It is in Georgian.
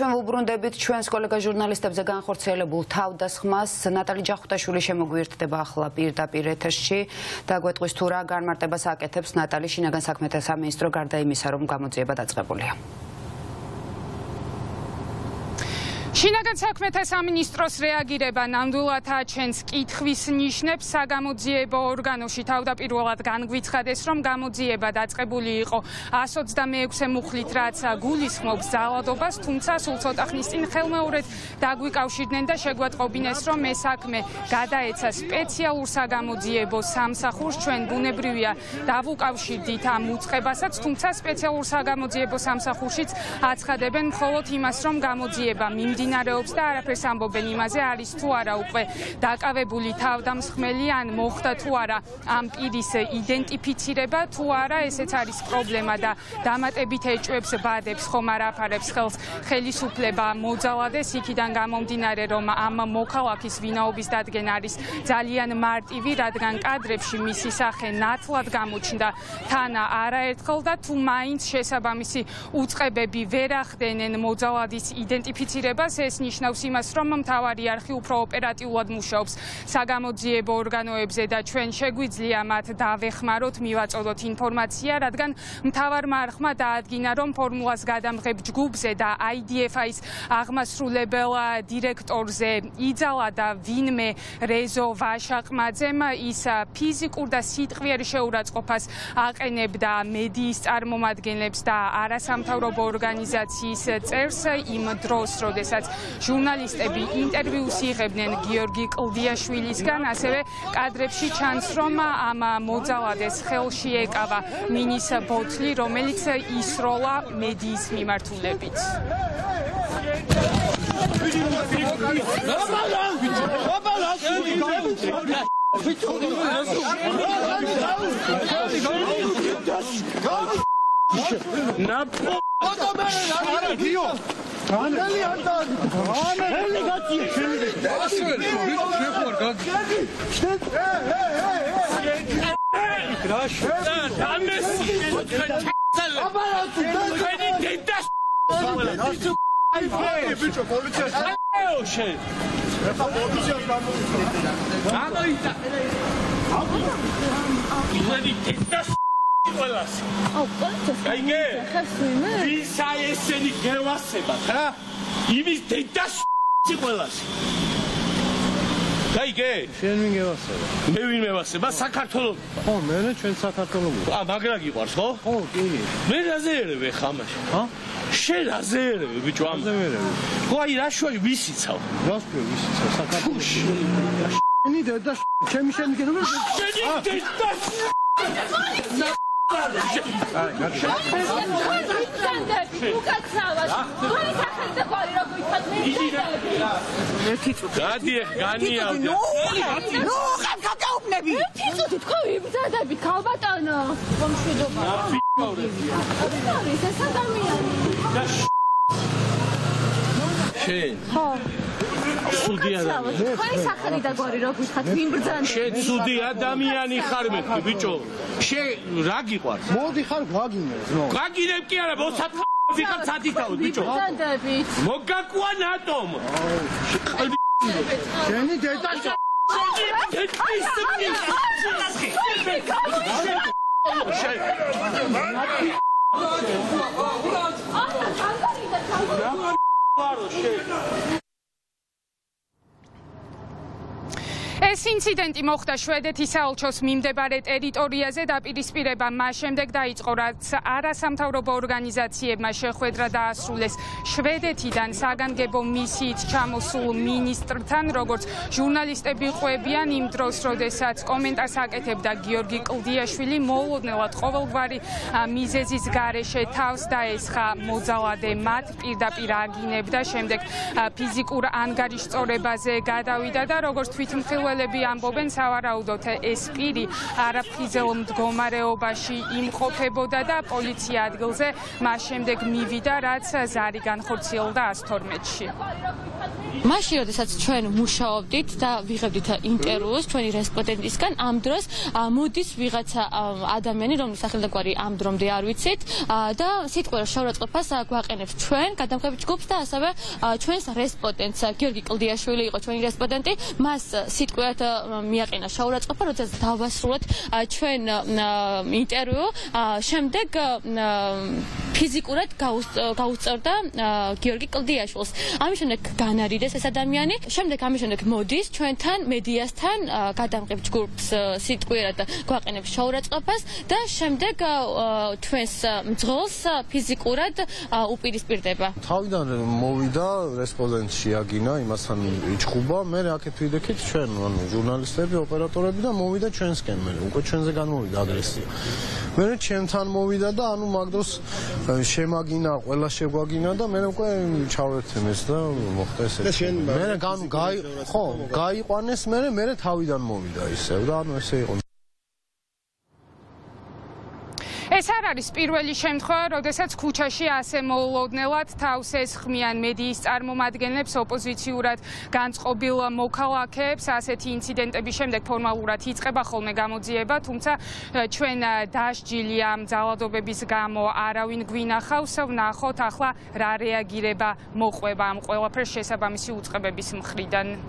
ჩვენ ვუბრუნდებით ჩვენს კოლეგა ჟურნალისტებზე განხორციელებულ თავდასხმას ნატალი ჯახუტაშვილი შემოგვიერთდება ახლა პირდაპირ ეთერში. და გვეტყვის თუ რა განმარტებას აკეთებს ნატალი შინაგან საქმეთა სამინისტრო გარდა იმისა რომ გამოძიება დაწყებულია შინაგან საქმეთა სამინისტროს რეაგირება. ნამდვილადაა ჩვენს კითხვის ნიშნებს საგამოძიებო ორგანოში. თავდაპირველად განგვიცხადეს რომ გამოძიება დაწყებული იყო 126-ე მუხლით რაც გულისხმობს ძალადობას თუმცა სულ ცოტა ხნის წინ ხელმეორედ დაგვიკავშირდნენ და შეგვატყობინეს რომ ეს საქმე გადაეცა სპეციალურ საგამოძიებო სამსახურს. ჩვენ ბუნებრივია დავუკავშირდით ამ უწყებასაც თუმცა სპეციალურ საგამოძიებო სამსახურშიც აცხადებენ მხოლოდ იმას რომ გამოძიება მიმ მიმდინარეობს და არაფერს ამბობენ იმაზე არის თუ არა უკვე დაკავებული თავდამსხმელი ან მოხდა თუ არა ამ პირის იდენტიფიცირება თუ არა ესეც არის პრობლემა და დამატებით ეჭვებს ბადებს ხომ არ აფარებს ხელს ხელისუფლება მოძალადეს. იქიდან გამომდინარე რომ ამ მოქალაქის ვინაობის დადგენა არის ძალიან მარტივი რადგან კადრებში მისი სახე ნათლად გამოჩნდა. თან არაერთხელ და თუ მაინც შესაბამისი უწყებები ვერ ახდენენ მოძალადის იდენტიფიცირებას ეს ნიშნავს იმას, რომ მთავარი არხი უფრო ოპერატიულად მუშაობს საგამოძიებო ორგანოებზე და ჩვენ შეგვიძლია მათ დავეხმაროთ, მივაწოდოთ ინფორმაცია, რადგან მთავარმა არხმა დაადგინა, რომ ფორმულას გადამღებ ჯგუფზე და IDF-ის აღმასრულებელ დირექტორზე იძალა და ვინმე რეზო ვაშაყმაძემ ის ფიზიკურ და სიტყვიერ შეურაცხყოფას აყენებდა მედიის წარმომადგენლებს და არასამთავრობო ორგანიზაციის წევრს იმ დროს, როდესაც ჟურნალისტები ინტერვიუს იღებდნენ გიორგი კლდიაშვილისგან, ასევე კადრებში ჩანს, რომ ამ მოძალადეს ხელში ეკავა მინის ბოთლი, რომელიც ისროლა მედიის მიმართულებით. ნაპო არა გიო განელი არ დააგდო განელი გაწიე შენი ასველი შეხვარ გაგი შენ ე ე ე რა შენ დანეს აბარათი თქვენი დედა აი ფერი ბიჭო პოლიციას აიო შენ ეხა პოლიციას გამოიწა გამოიწა აი ფერი დედა ყველას. აუ, ყველას. გაიგე? ხებს ვიმე? ვისა ესენი გევასებათ, რა? იმის დედას ყველას. გაიგე? შენ ვინ გევასება? მე ვინ მევასება? საქართველოს. ხო, მე რა ჩვენ საქართველოს. ა, მაგრა გიყვარს, ხო? ხო, კი. მე რაზე ერევე ხამაში? ჰა? შენ რაზე ერევე, ბიჭო, ამ? რაზე ერევე? ხო, აი რა შოი ვისიცავ? რას პიო ვისიცავ საქართველოს? შენი დედა ჩემი შენი გენობა? შენი დედა გადიე განია ნუ ხან გადაუბნები ერთი წუთი თქო იბრძადები ქალბატონო მომშვიდობა არის ეს ადამიანი შენ ხო სუდი ადამიანი. ხაი სახელი და გვარი რო გითხათ ვინ ბრძანდა? შენ სუდი ადამიანი ხარ მეთქი ბიჭო. შენ რა გიყვარს? მოდი ხარ გვაგინებს ნო. გვაგინებ კი არა მოსათ ვიღაც ათითაო ბიჭო. ბრძანდებით. მოგაკუა ნატომ. შენი დედა შენი დედა შენ ვარო შენ ეს ინციდენტი მოხდა შვედეთის საელჩოს მიმდებარე ტერიტორიაზე და პირისპირება მას შემდეგ დაიწყო რაც არასამთავრობო ორგანიზაციებმა შეხვედრა დაასრულეს. შვედეთიდან საგანგებო მისიით ჩამოსულ მინისტრთან როგორც ჟურნალისტები ყვებიან იმ დროს როდესაც კომენტარს აკეთებდა გიორგი კლდიაშვილი მოულოდნელად ყოველგვარი მიზეზის გარეშე თავს დაესხა მოძალადე მათ პირდაპირ აგინებდა. შემდეგ ფიზიკურ ანგარიშწორებაზე გადავიდა და როგორც თვითმხილველი მრბოლველები ამბობენ სავარაუდოდ ეს პირი არაფრიზელ მდგომარეობაში იმყოფებოდა და პოლიცია ადგილზე მას შემდეგ მივიდა რაც ზარი განხორციელდა 112-ში მაშინ როდესაც ჩვენ მუშაობდით და ვიღებდით ინტერვიუს ჩვენი რესპონდენტისგან ამ დროს მოდის ვიღაცა ადამიანი რომლის სახელდაგვარი ამ დრომდე არ ვიცით და სიტყვა შავრაწყფას გვაყენებს ჩვენ გადამღები ჯგუფს და ასევე ჩვენს რესპონდენტს. გიორგი კლდიაშვილი იყო ჩვენი რესპონდენტი. მას სიტყვათ მიაყენა შავრაწყფა როდესაც დავასრულეთ ჩვენ ინტერვიუ. შემდეგ ფიზიკურად გაუსწორდა გიორგი კლდიაშვილს ამის შემდეგ განარიდეს ეს ადამიანი. შემდეგ ამის შემდეგ მოდის ჩვენთან მედიასთან გადამღებ ჯგუფს სიტყვიერად გვაყენებს შოურაწყობას და შემდეგ ჩვენს მძღოლს ფიზიკურად უპირისპირდება. თავიდან მოვიდა რესპონდენტში აგინა იმასთან იჭხუბა, მე აქეთ ვიდექით ჩვენ, ანუ ჟურნალისტები, ოპერატორები და მოვიდა ჩვენსკენ მე. უკვე ჩვენზე განმოვიდა აგრესია. მე ჩემთან მოვიდა და ანუ მაგ დროს შემაგინა, ყველა შეგვაგინა და მე უკვე ჩავერთე მეს და მოხდა ესე. შენ მე გან გაი ხო გაიყვანეს მე მე თავიდან მოვიდა ისევ და ანუ ესე იყო ეს არ არის პირველი შემთხვევა, როდესაც ქუჩაში ასე მოულოდნელად თავს ესხმიან მედიის წარმომადგენლებს ოპოზიციურად განწყობილ მოქალაქეებს. ასეთი ინციდენტების შემდეგ ფორმალურად იწყება ხოლმე გამოძიება, თუმცა ჩვენ დაშჯილი ამ ძალადობების გამო არავინ გვინახავს, ვნახოთ ახლა რა რეაგირება მოყვება ამ ყველაფერს შესაბამისი უწყებების მხრიდან.